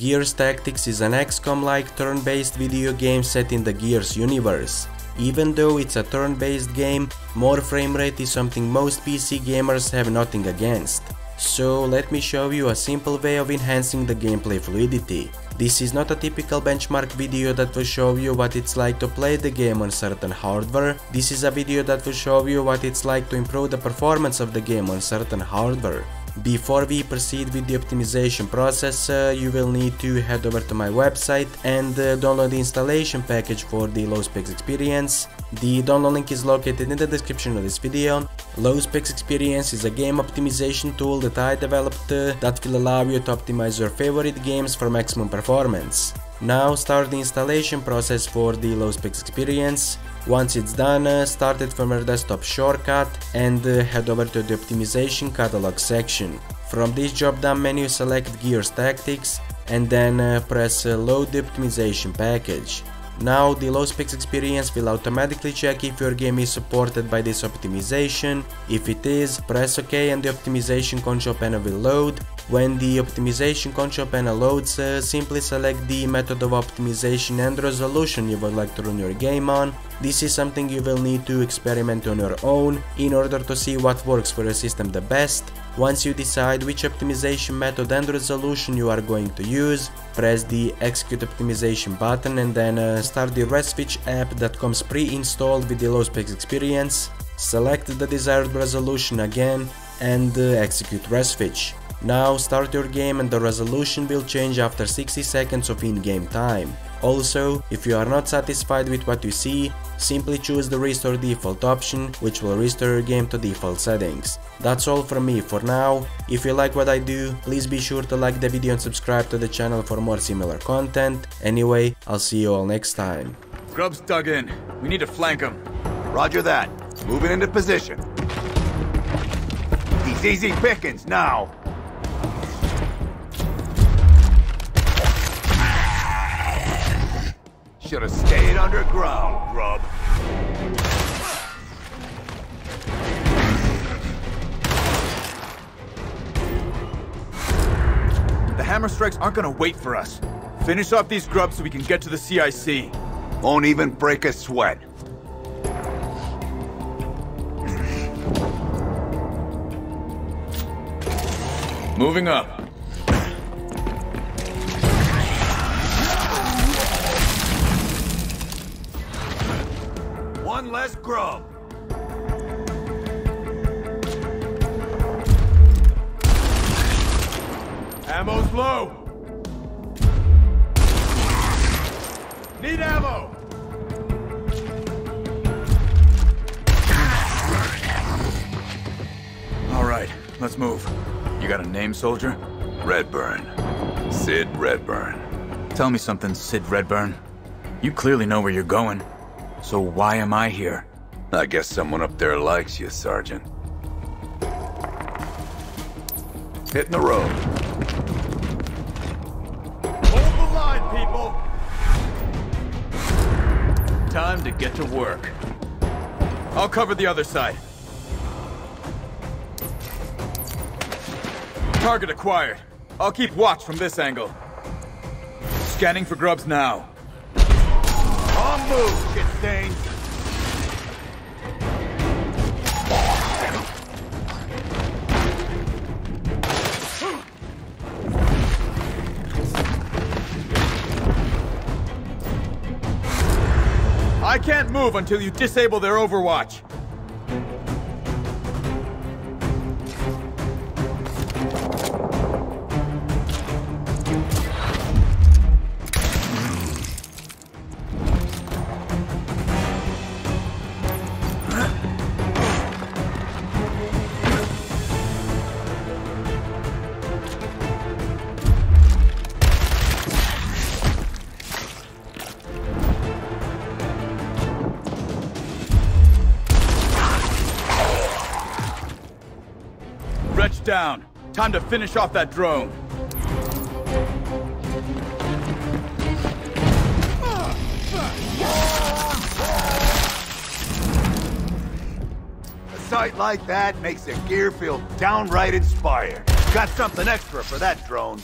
Gears Tactics is an XCOM-like turn-based video game set in the Gears universe. Even though it's a turn-based game, more framerate is something most PC gamers have nothing against. So let me show you a simple way of enhancing the gameplay fluidity. This is not a typical benchmark video that will show you what it's like to play the game on certain hardware, this is a video that will show you what it's like to improve the performance of the game on certain hardware. Before we proceed with the optimization process, uh, you will need to head over to my website and uh, download the installation package for the low specs experience. The download link is located in the description of this video. Low specs experience is a game optimization tool that I developed uh, that will allow you to optimize your favorite games for maximum performance. Now start the installation process for the low specs experience. Once it's done, uh, start it from your desktop shortcut and uh, head over to the optimization catalog section. From this drop down menu select Gears Tactics and then uh, press load the optimization package. Now the low specs experience will automatically check if your game is supported by this optimization. If it is, press OK and the optimization control panel will load. When the optimization control panel loads, uh, simply select the method of optimization and resolution you would like to run your game on. This is something you will need to experiment on your own in order to see what works for your system the best. Once you decide which optimization method and resolution you are going to use, press the execute optimization button and then uh, start the ResSwitch app that comes pre-installed with the low specs experience. Select the desired resolution again and uh, execute ResSwitch. Now start your game and the resolution will change after 60 seconds of in-game time. Also, if you are not satisfied with what you see, simply choose the restore default option, which will restore your game to default settings. That's all from me for now. If you like what I do, please be sure to like the video and subscribe to the channel for more similar content. Anyway, I'll see you all next time. Grub's dug in. We need to flank him. Roger that. Moving into position. He's easy pickings now. Should have stayed underground, Grub. The hammer strikes aren't gonna wait for us. Finish off these grubs so we can get to the CIC. Won't even break a sweat. Moving up. One less grub. Ammo's low. Need ammo. All right, let's move. You got a name, soldier? Redburn. Sid Redburn. Tell me something, Sid Redburn. You clearly know where you're going. So why am I here? I guess someone up there likes you, Sergeant. Hitting the road. Hold the line, people! Time to get to work. I'll cover the other side. Target acquired. I'll keep watch from this angle. Scanning for grubs now. On move, shit stains. I can't move until you disable their overwatch. Down. Time to finish off that drone. A sight like that makes a gear feel downright inspired. Got something extra for that drone.